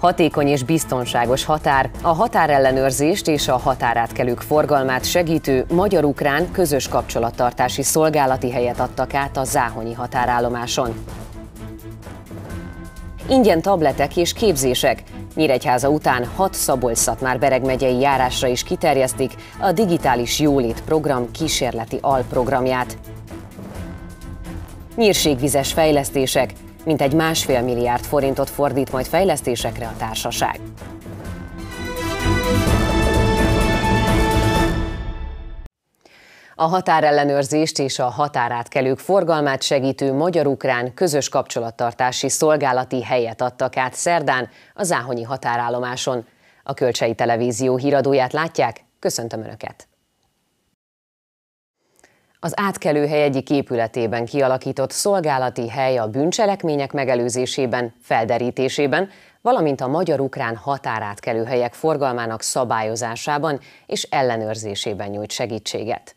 Hatékony és biztonságos határ, a határellenőrzést és a határátkelők forgalmát segítő magyar-ukrán közös kapcsolattartási szolgálati helyet adtak át a Záhonyi határállomáson. Ingyen tabletek és képzések. Nyíregyháza után hat Szabolcs-Szatmár Bereg megyei járásra is kiterjesztik a Digitális Jólét Program kísérleti alprogramját. Nyírségvizes fejlesztések. Mintegy másfél milliárd forintot fordít majd fejlesztésekre a társaság. A határellenőrzést és a határátkelők forgalmát segítő magyar-ukrán közös kapcsolattartási szolgálati helyet adtak át szerdán a Záhonyi határállomáson. A Kölcsei Televízió híradóját látják, köszöntöm Önöket! Az átkelőhely egyik épületében kialakított szolgálati hely a bűncselekmények megelőzésében, felderítésében, valamint a magyar-ukrán határátkelőhelyek forgalmának szabályozásában és ellenőrzésében nyújt segítséget.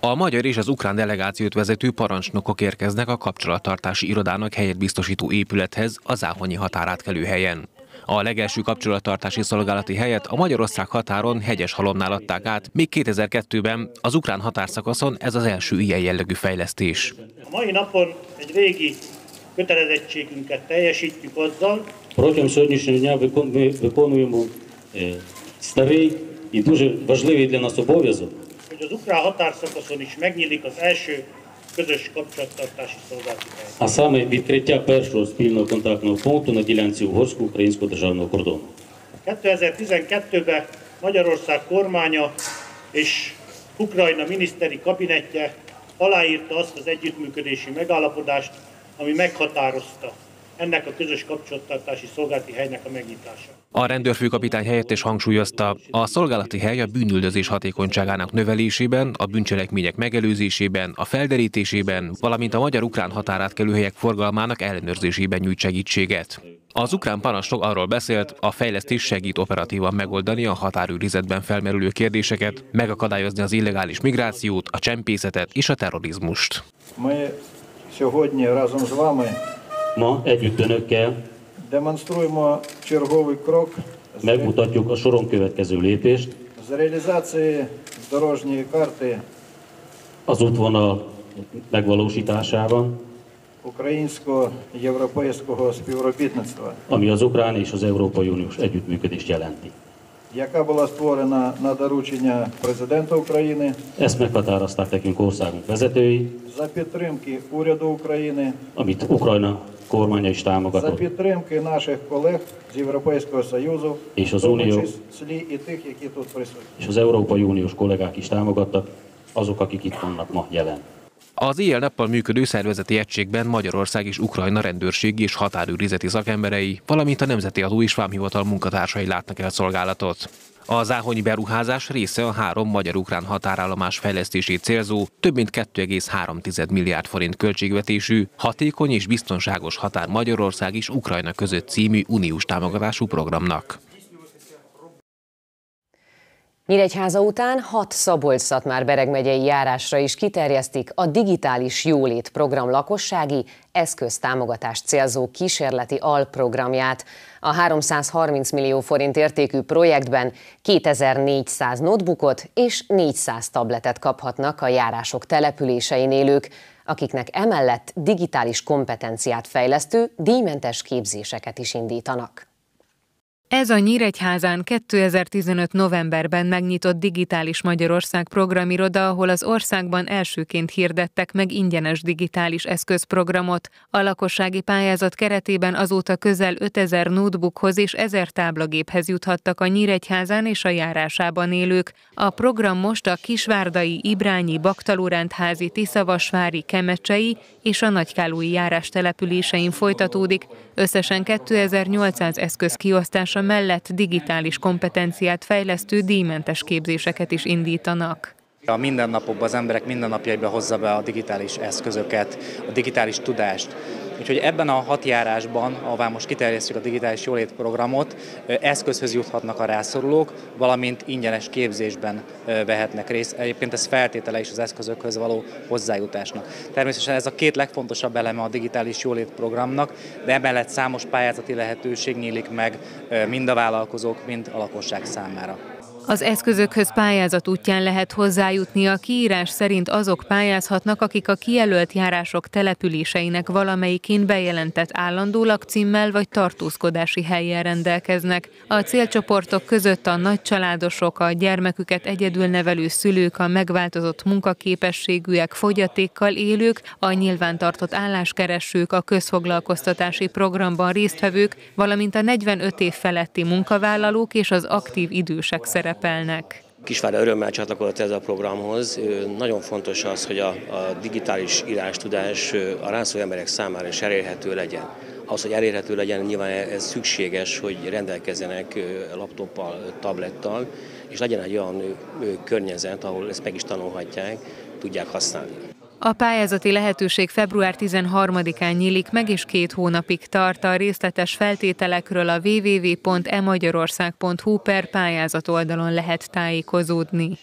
A magyar és az ukrán delegációt vezető parancsnokok érkeznek a kapcsolattartási irodának helyet biztosító épülethez a Záhonyi határátkelő helyen. A legelső kapcsolattartási szolgálati helyet a Magyarország határon hegyes halomnál adták át, még 2002-ben az ukrán határszakaszon ez az első ilyen jellegű fejlesztés. A mai napon egy régi kötelezettségünket teljesítjük azzal, Протягом сьогоднішнього дня ми виконуємо старий і дуже важливий для нас обов'язок hogy az ukrán határszakaszon is megnyílik az első közös kapcsolattartási szolgálati hely. А саме відкриття першого спільного контактного пункту на ділянці угорсько-українського державного кордону. 2012-ben Magyarország kormánya és Ukrajna miniszteri kabinetje aláírta azt az együttműködési megállapodást, ami meghatározta ennek a közös kapcsolattartási szolgálati helynek a megnyitása. A rendőrfőkapitány helyett hangsúlyozta, a szolgálati hely a bűnüldözés hatékonyságának növelésében, a bűncselekmények megelőzésében, a felderítésében, valamint a magyar-ukrán határátkelőhelyek forgalmának ellenőrzésében nyújt segítséget. Az ukrán parancsnok arról beszélt, a fejlesztés segít operatívan megoldani a határőrizetben felmerülő kérdéseket, megakadályozni az illegális migrációt, a csempészetet és a terrorizmust. Ми сьогодні разом з вами Ma együtt önökkel демонструємо черговий крок з- megmutatjuk a soron következő lépést, з реалізації дорожньої карти az útvonal megvalósításában, українсько-європейського співробітництва, ami az ukrán és az Európai Uniós együttműködést jelenti. яка була створена на доручення президента України Ezt meghatározták nekünk országunk vezetői, за підтримки уряду України, amit Ukrajna kormánya is за támogatott, підтримки наших колег з Європейського Союзу, І що в тому Зуніо- числі і тих, які тут присутні. és az Európai Uniós kollégák is támogattak, azok, akik itt vannak ma jelen. Az éjjel-nappal működő szervezeti egységben Magyarország és Ukrajna rendőrségi és határőrizeti szakemberei, valamint a Nemzeti Adó és Vámhivatal munkatársai látnak el szolgálatot. A záhonyi beruházás része a három magyar-ukrán határállomás fejlesztését célzó, több mint 2,3 milliárd forint költségvetésű, hatékony és biztonságos határ Magyarország és Ukrajna között című uniós támogatású programnak. Nyíregyháza után hat Szabolcs-Szatmár Bereg megyei járásra is kiterjesztik a Digitális Jólét program lakossági eszköztámogatást célzó kísérleti alprogramját. A 330 millió forint értékű projektben 2400 notebookot és 400 tabletet kaphatnak a járások településein élők, akiknek emellett digitális kompetenciát fejlesztő díjmentes képzéseket is indítanak. Ez a Nyíregyházán 2015. novemberben megnyitott Digitális Magyarország programiroda, ahol az országban elsőként hirdettek meg ingyenes digitális eszközprogramot. A lakossági pályázat keretében azóta közel 5000 notebookhoz és 1000 táblagéphez juthattak a Nyíregyházán és a járásában élők. A program most a Kisvárdai, Ibrányi, Baktalórántházi, Tiszavasvári, Kemecsei és a Nagykálói járás településein folytatódik. Összesen 2800 eszköz kiosztása mellett digitális kompetenciát fejlesztő díjmentes képzéseket is indítanak. A mindennapokban az emberek mindennapjaiba hozza be a digitális eszközöket, a digitális tudást. Úgyhogy ebben a hat járásban, ahová most kiterjesztjük a digitális jólét programot, eszközhöz juthatnak a rászorulók, valamint ingyenes képzésben vehetnek részt. Egyébként ez feltétele is az eszközökhöz való hozzájutásnak. Természetesen ez a két legfontosabb eleme a digitális jólét programnak, de emellett számos pályázati lehetőség nyílik meg mind a vállalkozók, mind a lakosság számára. Az eszközökhöz pályázat útján lehet hozzájutni, a kiírás szerint azok pályázhatnak, akik a kijelölt járások településeinek valamelyikén bejelentett állandó lakcímmel vagy tartózkodási helyen rendelkeznek. A célcsoportok között a nagycsaládosok, a gyermeküket egyedül nevelő szülők, a megváltozott munkaképességűek, fogyatékkal élők, a nyilvántartott álláskeresők, a közfoglalkoztatási programban résztvevők, valamint a 45 év feletti munkavállalók és az aktív idősek szerep szerepelnek. Kisvárda örömmel csatlakozott ez a programhoz. Nagyon fontos az, hogy a, a digitális írástudás a rászoruló emberek számára is elérhető legyen. Ahhoz, hogy elérhető legyen, nyilván ez szükséges, hogy rendelkezzenek laptoppal, tablettal, és legyen egy olyan környezet, ahol ezt meg is tanulhatják, tudják használni. A pályázati lehetőség február 13-án nyílik meg, és két hónapig tart. A részletes feltételekről a www.emagyarország.hu per pályázat oldalon lehet tájékozódni.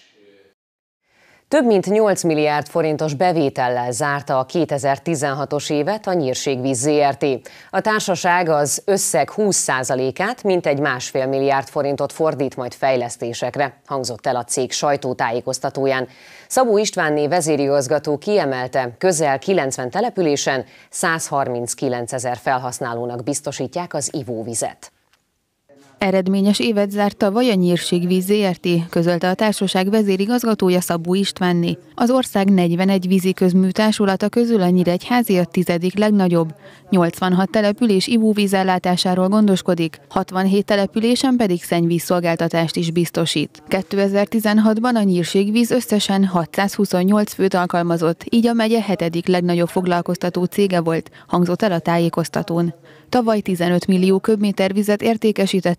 Több mint 8 milliárd forintos bevétellel zárta a 2016-os évet a Nyírségvíz ZRT. A társaság az összeg 20%-át, mintegy másfél milliárd forintot fordít majd fejlesztésekre, hangzott el a cég sajtótájékoztatóján. Szabó Istvánné vezérigazgató kiemelte, közel 90 településen 139 ezer felhasználónak biztosítják az ivóvizet. Eredményes évet zárt a Vaja Nyírségvíz ZRT, közölte a társaság vezérigazgatója Szabó Istvánni. Az ország 41 vízi közműtársulata közül a Nyíregyházi a tizedik legnagyobb. 86 település ivóvízellátásáról gondoskodik, 67 településen pedig szennyvízszolgáltatást is biztosít. 2016-ban a Nyírségvíz összesen 628 főt alkalmazott, így a megye hetedik legnagyobb foglalkoztató cége volt, hangzott el a tájékoztatón. Tavaly 15 millió köbméter vizet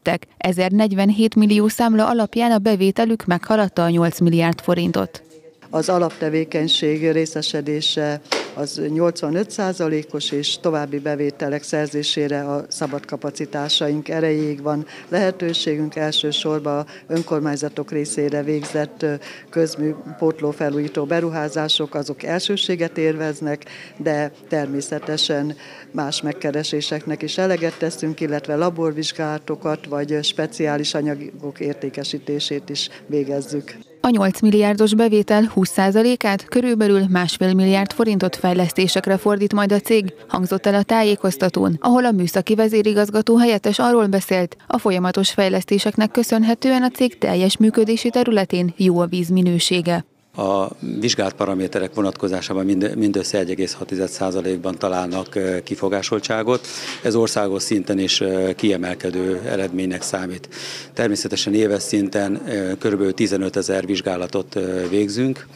értékesítettek, 1047 millió számla alapján a bevételük meghaladta a 8 milliárd forintot. Az alaptevékenység részesedése az 85%-os, és további bevételek szerzésére a szabad kapacitásaink erejéig van lehetőségünk. Elsősorban önkormányzatok részére végzett közmű pótlófelújító beruházások, azok elsőséget érveznek, de természetesen más megkereséseknek is eleget teszünk, illetve laborvizsgálatokat vagy speciális anyagok értékesítését is végezzük. A 8 milliárdos bevétel 20%-át körülbelül másfél milliárd forintot fejlesztésekre fordít majd a cég, hangzott el a tájékoztatón, ahol a műszaki vezérigazgató helyettes arról beszélt, a folyamatos fejlesztéseknek köszönhetően a cég teljes működési területén jó a víz minősége. A vizsgált paraméterek vonatkozásában mind, mindössze 1,6%-ban találnak kifogásoltságot. Ez országos szinten is kiemelkedő eredménynek számít. Természetesen éves szinten kb. 15 ezer vizsgálatot végzünk,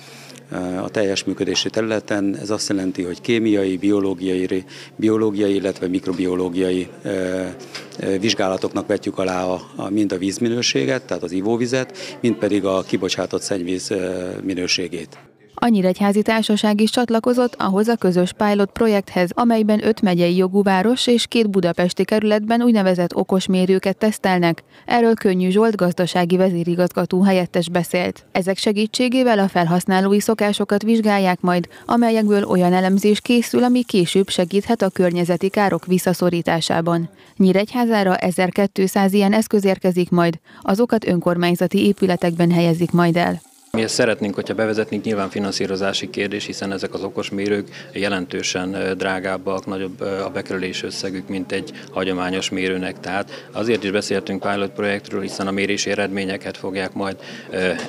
a teljes működési területen. Ez azt jelenti, hogy kémiai, biológiai, biológiai illetve mikrobiológiai vizsgálatoknak vetjük alá a, a, mind a vízminőséget, tehát az ivóvizet, mind pedig a kibocsátott szennyvíz minőségét. A Nyíregyházi Társaság is csatlakozott ahhoz a közös pilot projekthez, amelyben öt megyei jogú város és két budapesti kerületben úgynevezett okosmérőket tesztelnek. Erről Könnyű Zsolt gazdasági vezérigazgató helyettes beszélt. Ezek segítségével a felhasználói szokásokat vizsgálják majd, amelyekből olyan elemzés készül, ami később segíthet a környezeti károk visszaszorításában. Nyíregyházára 1200 ilyen eszköz érkezik majd, azokat önkormányzati épületekben helyezik majd el. Mi ezt szeretnénk, hogyha bevezetnénk, nyilván finanszírozási kérdés, hiszen ezek az okos mérők jelentősen drágábbak, nagyobb a bekerülés összegük, mint egy hagyományos mérőnek. Tehát azért is beszéltünk pilot projektről, hiszen a mérési eredményeket fogják majd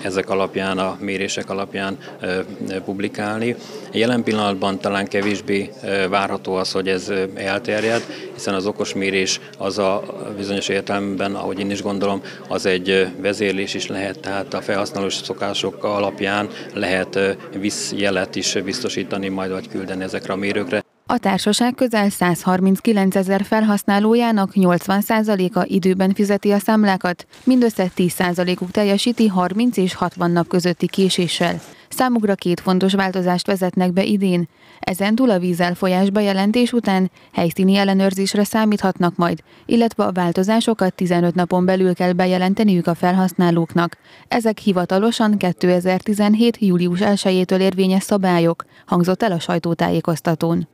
ezek alapján, a mérések alapján publikálni. Jelen pillanatban talán kevésbé várható az, hogy ez elterjed, hiszen az okos mérés az a bizonyos értelemben, ahogy én is gondolom, az egy vezérlés is lehet, tehát a felhasználós szokások alapján lehet vízjelet is biztosítani, majd vagy küldeni ezekre a mérőkre. A társaság közel 139 ezer felhasználójának 80%-a időben fizeti a számlákat, mindössze 10%-uk teljesíti 30 és 60 nap közötti késéssel. Számukra két fontos változást vezetnek be idén. Ezen túl a vízelfolyás bejelentés után helyszíni ellenőrzésre számíthatnak majd, illetve a változásokat 15 napon belül kell bejelenteniük a felhasználóknak. Ezek hivatalosan 2017. július 1-től érvényes szabályok, hangzott el a sajtótájékoztatón.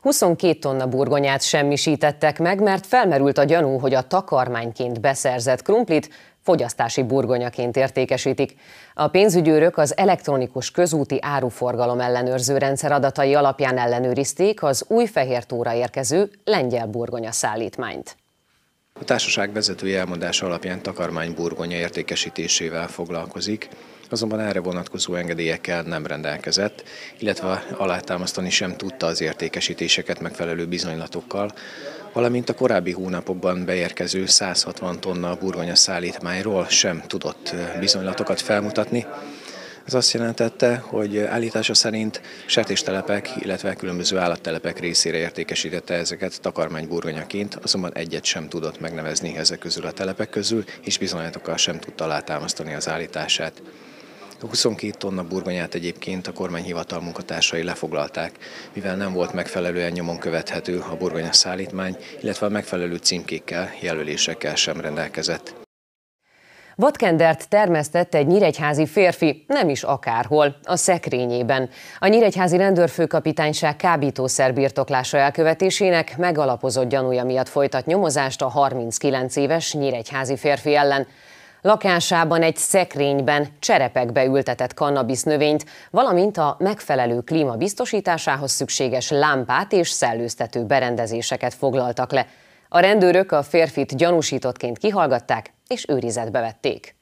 22 tonna burgonyát semmisítettek meg, mert felmerült a gyanú, hogy a takarmányként beszerzett krumplit fogyasztási burgonyaként értékesítik. A pénzügyőrök az elektronikus közúti áruforgalom ellenőrző rendszer adatai alapján ellenőrizték az új fehér tóra érkező lengyel burgonya szállítmányt. A társaság vezetői elmondása alapján takarmányburgonya értékesítésével foglalkozik, azonban erre vonatkozó engedélyekkel nem rendelkezett, illetve alátámasztani sem tudta az értékesítéseket megfelelő bizonylatokkal, valamint a korábbi hónapokban beérkező 160 tonna burgonya szállítmányról sem tudott bizonylatokat felmutatni. Ez azt jelentette, hogy állítása szerint sertéstelepek, illetve különböző állattelepek részére értékesítette ezeket takarmányburgonyaként, azonban egyet sem tudott megnevezni ezek közül a telepek közül, és bizonyítokkal sem tudta alátámasztani az állítását. A 22 tonna burgonyát egyébként a kormányhivatal munkatársai lefoglalták, mivel nem volt megfelelően nyomon követhető a burgonya szállítmány, illetve a megfelelő címkékkel, jelölésekkel sem rendelkezett. Vadkendert termesztett egy nyíregyházi férfi, nem is akárhol, a szekrényében. A nyíregyházi rendőrfőkapitányság kábítószer birtoklása elkövetésének megalapozott gyanúja miatt folytat nyomozást a 39 éves nyíregyházi férfi ellen. Lakásában egy szekrényben cserepekbe ültetett kannabisz növényt, valamint a megfelelő klíma biztosításához szükséges lámpát és szellőztető berendezéseket foglaltak le. A rendőrök a férfit gyanúsítottként kihallgatták és őrizetbe vették.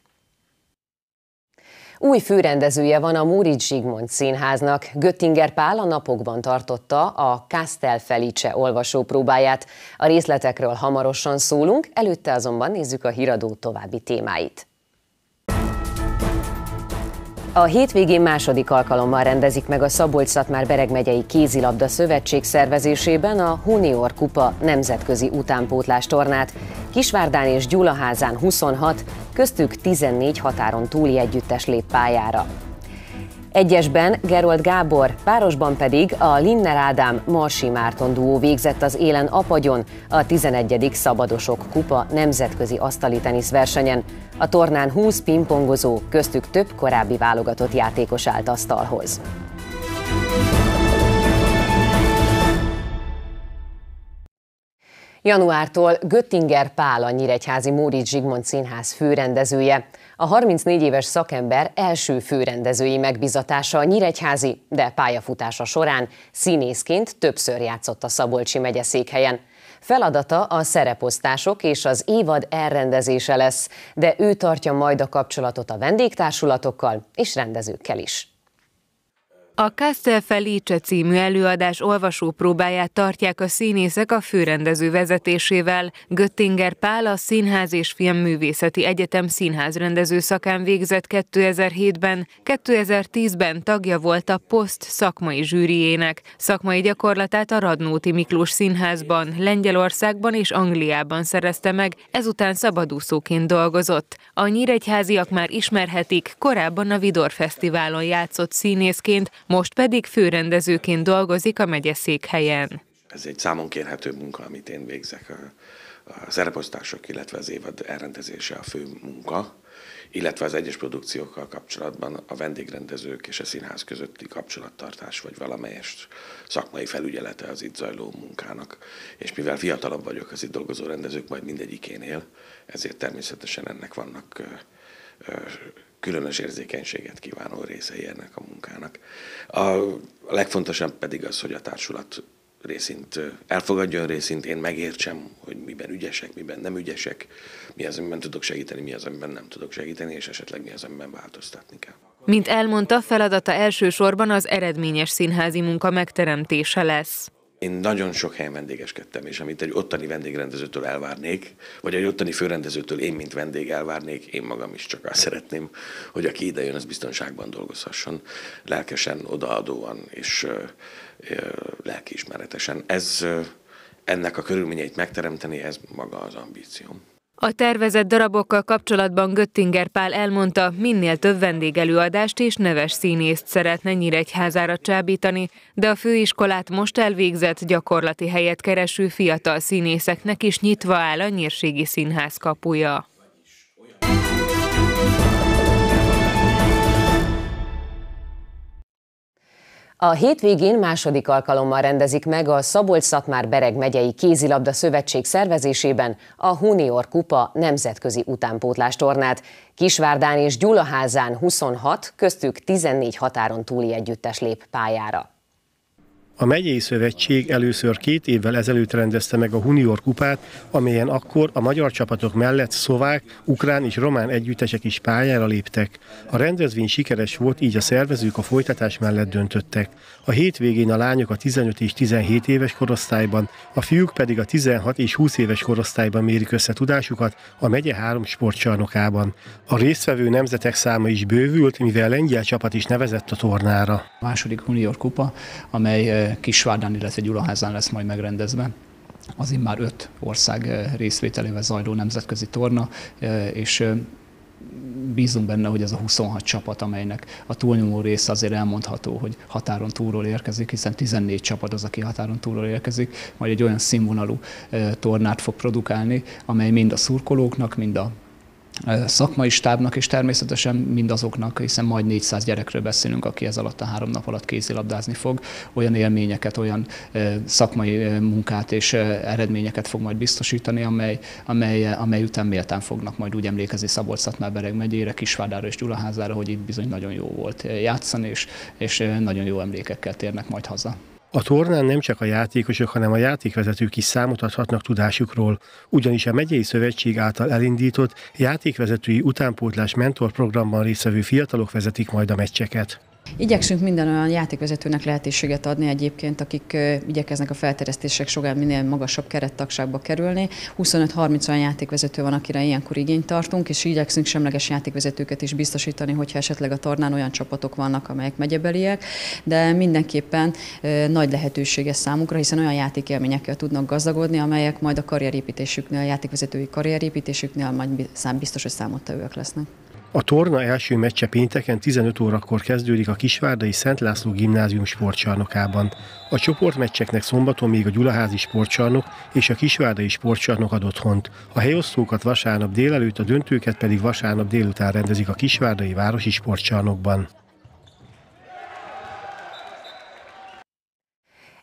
Új főrendezője van a Múric Zsigmond Színháznak. Göttinger Pál a napokban tartotta a Castel Felice olvasópróbáját. A részletekről hamarosan szólunk, előtte azonban nézzük a híradó további témáit. A hétvégén második alkalommal rendezik meg a Szabolcs-Szatmár-Bereg megyei kézilabda szövetség szervezésében a Hunior Kupa nemzetközi utánpótlás tornát. Kisvárdán és Gyulaházán 26, köztük 14 határon túli együttes lép pályára. Egyesben Gerold Gábor, párosban pedig a Linner Ádám Marsi Márton duó végzett az élen Apagyon a 11. Szabadosok Kupa nemzetközi asztali versenyen. A tornán 20 pingpongozó, köztük több korábbi válogatott játékos állt asztalhoz. Januártól Göttinger Pál a Nyíregyházi Móricz Zsigmond Színház főrendezője. A 34 éves szakember első főrendezői megbizatása a Nyíregyházi, de pályafutása során színészként többször játszott a Szabolcsi megye székhelyen. Feladata a szereposztások és az évad elrendezése lesz, de ő tartja majd a kapcsolatot a vendégtársulatokkal és rendezőkkel is. A Castel Felice című előadás olvasópróbáját tartják a színészek a főrendező vezetésével. Göttinger Pál a Színház és Filmművészeti Egyetem színházrendező szakán végzett 2007-ben, 2010-ben tagja volt a POST szakmai zsűriének. Szakmai gyakorlatát a Radnóti Miklós Színházban, Lengyelországban és Angliában szerezte meg, ezután szabadúszóként dolgozott. A nyíregyháziak már ismerhetik, korábban a Vidor Fesztiválon játszott színészként, most pedig főrendezőként dolgozik a megyeszékhelyen. Ez egy számon kérhető munka, amit én végzek. A, szereposztások, illetve az évad elrendezése a fő munka, illetve az egyes produkciókkal kapcsolatban a vendégrendezők és a színház közötti kapcsolattartás, vagy valamelyes szakmai felügyelete az itt zajló munkának. És mivel fiatalabb vagyok az itt dolgozó rendezők majd mindegyikénél, ezért természetesen ennek vannak különös érzékenységet kívánó részei ennek a munkának. A legfontosabb pedig az, hogy a társulat részint elfogadjon részint, én megértsem, hogy miben ügyesek, miben nem ügyesek, mi az, amiben tudok segíteni, mi az, amiben nem tudok segíteni, és esetleg mi az, amiben változtatni kell. Mint elmondta, feladata elsősorban az eredményes színházi munka megteremtése lesz. Én nagyon sok helyen vendégeskedtem, és amit egy ottani vendégrendezőtől elvárnék, vagy egy ottani főrendezőtől én, mint vendég elvárnék, én magam is csak azt szeretném, hogy aki ide jön, az biztonságban dolgozhasson, lelkesen, odaadóan és lelkiismeretesen. Ez ennek a körülményeit megteremteni, ez maga az ambícióm. A tervezett darabokkal kapcsolatban Göttinger Pál elmondta, minél több vendégelőadást és neves színészt szeretne Nyíregyházára csábítani, de a főiskolát most elvégzett gyakorlati helyet kereső fiatal színészeknek is nyitva áll a Nyírségi Színház kapuja. A hétvégén második alkalommal rendezik meg a Szabolcs-Szatmár-Bereg megyei kézilabda szövetség szervezésében a Hunior Kupa nemzetközi utánpótlás tornát. Kisvárdán és Gyulaházán 26, köztük 14 határon túli együttes lép pályára. A megyei szövetség először két évvel ezelőtt rendezte meg a Hunior kupát, amelyen akkor a magyar csapatok mellett szlovák, ukrán és román együttesek is pályára léptek. A rendezvény sikeres volt, így a szervezők a folytatás mellett döntöttek. A hétvégén a lányok a 15 és 17 éves korosztályban, a fiúk pedig a 16 és 20 éves korosztályban mérik össze tudásukat a megye három sportcsarnokában. A résztvevő nemzetek száma is bővült, mivel lengyel csapat is nevezett a tornára. A második Hunior kupa, amely Kisvárdán, illetve Gyulaházán lesz majd megrendezve. Az már öt ország részvételével zajló nemzetközi torna, és bízunk benne, hogy ez a 26 csapat, amelynek a túlnyomó része azért elmondható, hogy határon túlról érkezik, hiszen 14 csapat az, aki határon túlról érkezik, majd egy olyan színvonalú tornát fog produkálni, amely mind a szurkolóknak, mind a szakmai stábnak, és természetesen mindazoknak, hiszen majd 400 gyerekről beszélünk, aki ez alatt a három nap alatt kézilabdázni fog, olyan élményeket, olyan szakmai munkát és eredményeket fog majd biztosítani, amely, amely, amely után méltán fognak majd úgy emlékezni Szabolcs-Szatmár-Bereg megyére, Kisvádára és Gyulaházára, hogy itt bizony nagyon jó volt játszani, és, és nagyon jó emlékekkel térnek majd haza. A tornán nem csak a játékosok, hanem a játékvezetők is számot adhatnak tudásukról, ugyanis a megyei szövetség által elindított játékvezetői utánpótlás mentorprogramban résztvevő fiatalok vezetik majd a meccseket. Igyekszünk minden olyan játékvezetőnek lehetőséget adni egyébként, akik igyekeznek a felteresztések során minél magasabb kerettagságba kerülni. 25-30 olyan játékvezető van, akire ilyenkor igényt tartunk, és igyekszünk semleges játékvezetőket is biztosítani, hogyha esetleg a tornán olyan csapatok vannak, amelyek megyebeliek, de mindenképpen nagy lehetősége számukra, hiszen olyan játékélményekkel tudnak gazdagodni, amelyek majd a karrierépítésüknél, a játékvezetői karrierépítésüknél majd biztos, hogy számottevőek lesznek. A torna első meccse pénteken 15 órakor kezdődik a Kisvárdai Szent László gimnázium sportcsarnokában. A csoportmeccseknek szombaton még a Gyulaházi sportcsarnok és a Kisvárdai sportcsarnok ad otthont. A helyosztókat vasárnap délelőtt, a döntőket pedig vasárnap délután rendezik a Kisvárdai Városi Sportcsarnokban.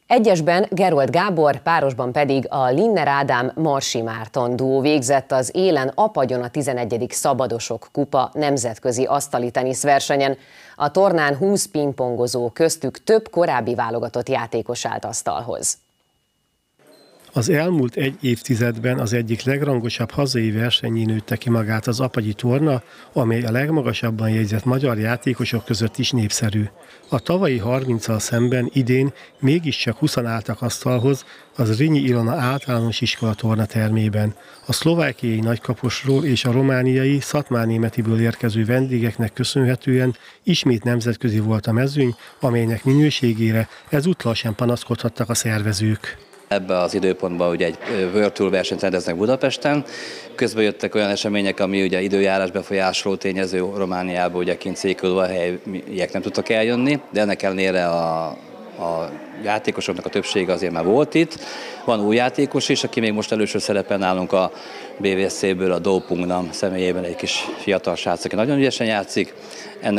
Egyesben Gerold Gábor, párosban pedig a Linner Ádám Marsi Márton duó végzett az élen apagyon a 11. Szabadosok Kupa nemzetközi asztali versenyen. A tornán 20 pingpongozó köztük több korábbi válogatott játékos állt asztalhoz. Az elmúlt egy évtizedben az egyik legrangosabb hazai versenyén nőtte ki magát az Apagyi torna, amely a legmagasabban jegyzett magyar játékosok között is népszerű. A tavalyi 30 szemben idén mégiscsak 20 álltak asztalhoz az Rinyi Ilona általános iskola torna termében. A szlovákiai nagykaposról és a romániai szatmárnémetiből érkező vendégeknek köszönhetően ismét nemzetközi volt a mezőny, amelynek minőségére ezúttal sem panaszkodhattak a szervezők. Ebbe az időpontban ugye egy World Tour versenyt rendeznek Budapesten, közben jöttek olyan események, ami ugye időjárás befolyásoló tényező Romániába, ugye kint székülve helyiek nem tudtak eljönni, de ennek ellenére a, a játékosoknak a többsége azért már volt itt. Van új játékos is, aki még most előső szerepen nálunk a BVSC-ből, a Dopingnam személyében egy kis fiatal srác, aki nagyon ügyesen játszik,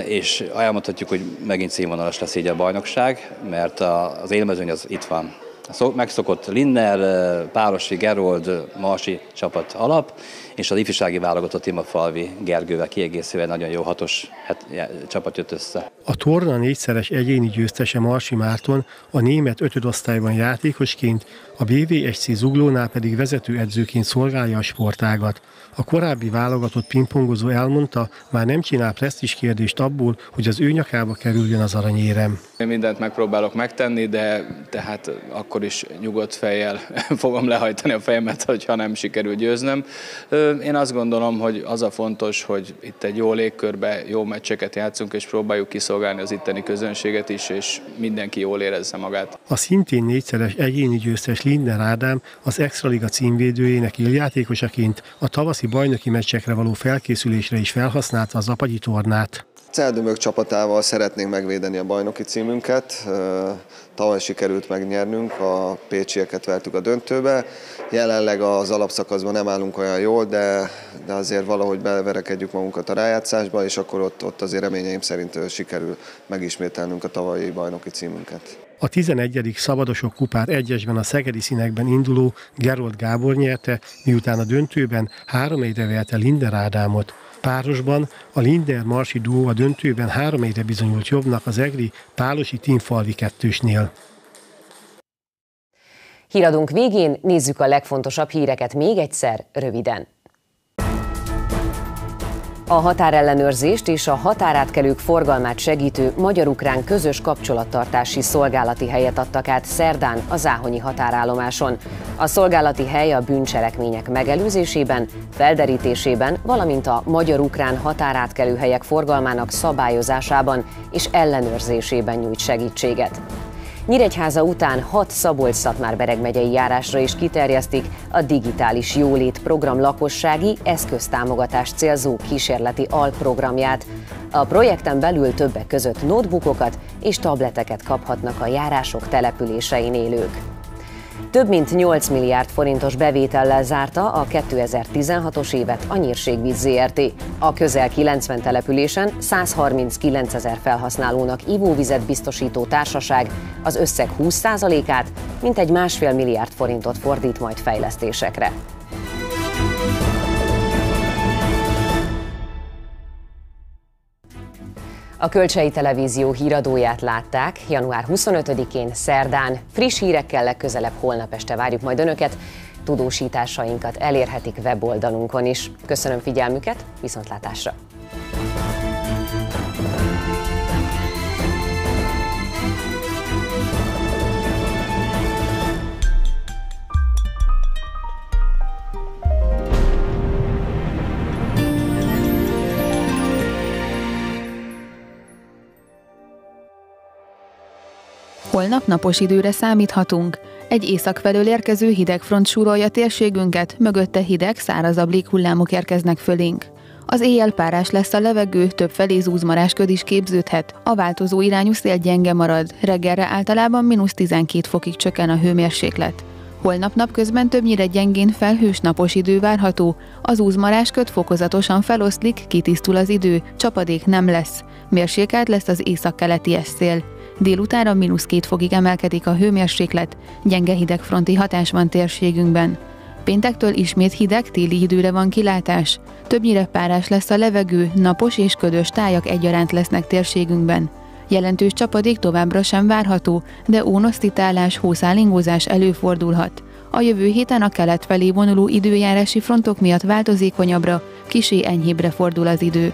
és elmondhatjuk, hogy megint színvonalas lesz így a bajnokság, mert az élmezőny az itt van megszokott Linner, Párosi, Gerold, Marsi csapat alap, és az ifjúsági válogatott Falvi Gergővel kiegészülve nagyon jó hatos hát, csapat jött össze. A torna négyszeres egyéni győztese Marsi Márton a német ötödosztályban játékosként, a BVSC Zuglónál pedig vezetőedzőként szolgálja a sportágat. A korábbi válogatott pingpongozó elmondta, már nem csinál presztis kérdést abból, hogy az ő nyakába kerüljön az aranyérem. Én mindent megpróbálok megtenni, de tehát akkor is nyugodt fejjel fogom lehajtani a fejemet, hogyha nem sikerül győznöm. Én azt gondolom, hogy az a fontos, hogy itt egy jó légkörbe jó meccseket játszunk, és próbáljuk kiszolgálni az itteni közönséget is, és mindenki jól érezze magát. A szintén négyszeres egyéni győztes Linden Ádám az Extraliga címvédőjének éljátékosaként a tavaszi bajnoki meccsekre való felkészülésre is felhasználta az apagyi tornát. Celdömök csapatával szeretnénk megvédeni a bajnoki címünket. Tavaly sikerült megnyernünk, a pécsieket vertük a döntőbe. Jelenleg az alapszakaszban nem állunk olyan jól, de, de azért valahogy beverekedjük magunkat a rájátszásba, és akkor ott, ott azért reményeim szerint sikerül megismételnünk a tavalyi bajnoki címünket. A 11. Szabadosok kupát egyesben a szegedi színekben induló Gerold Gábor nyerte, miután a döntőben három egyre verte Linder Ádámot. Párosban a Linder Marsi duó a döntőben három egyre bizonyult jobbnak az EGRI Pálosi Tinfalvi kettősnél. Híradunk végén nézzük a legfontosabb híreket még egyszer, röviden. A határellenőrzést és a határátkelők forgalmát segítő magyar-ukrán közös kapcsolattartási szolgálati helyet adtak át szerdán a Záhonyi határállomáson. A szolgálati hely a bűncselekmények megelőzésében, felderítésében, valamint a magyar-ukrán határátkelő helyek forgalmának szabályozásában és ellenőrzésében nyújt segítséget. Nyíregyháza után hat Szabolcs-Szatmár-Bereg megyei járásra is kiterjesztik a Digitális Jólét program lakossági eszköztámogatást célzó kísérleti alprogramját. A projekten belül többek között notebookokat és tableteket kaphatnak a járások településein élők. Több mint 8 milliárd forintos bevétellel zárta a 2016-os évet a Nyírségvíz ZRT. A közel 90 településen 139 ezer felhasználónak ivóvizet biztosító társaság az összeg 20%-át, mintegy másfél milliárd forintot fordít majd fejlesztésekre. A Kölcsei Televízió híradóját látták január 25-én szerdán. Friss hírekkel legközelebb holnap este várjuk majd Önöket. Tudósításainkat elérhetik weboldalunkon is. Köszönöm figyelmüket, viszontlátásra! Holnap napos időre számíthatunk. Egy észak felől érkező hidegfront súrolja térségünket, mögötte hideg, szárazabb léghullámok érkeznek fölénk. Az éjjel párás lesz a levegő, több felé zúzmarásköd is képződhet. A változó irányú szél gyenge marad, reggelre általában mínusz 12 fokig csökken a hőmérséklet. Holnap napközben többnyire gyengén felhős napos idő várható, az úzmarásköd fokozatosan feloszlik, kitisztul az idő, csapadék nem lesz. Mérsékelt lesz az északkeleti eszél. Délutánra mínusz két fokig emelkedik a hőmérséklet, gyenge hidegfronti hatás van térségünkben. Péntektől ismét hideg téli időre van kilátás. Többnyire párás lesz a levegő, napos és ködös tájak egyaránt lesznek térségünkben. Jelentős csapadék továbbra sem várható, de ónosztitálás, hószálingózás előfordulhat. A jövő héten a kelet felé vonuló időjárási frontok miatt változékonyabbra, kisé enyhébre fordul az idő.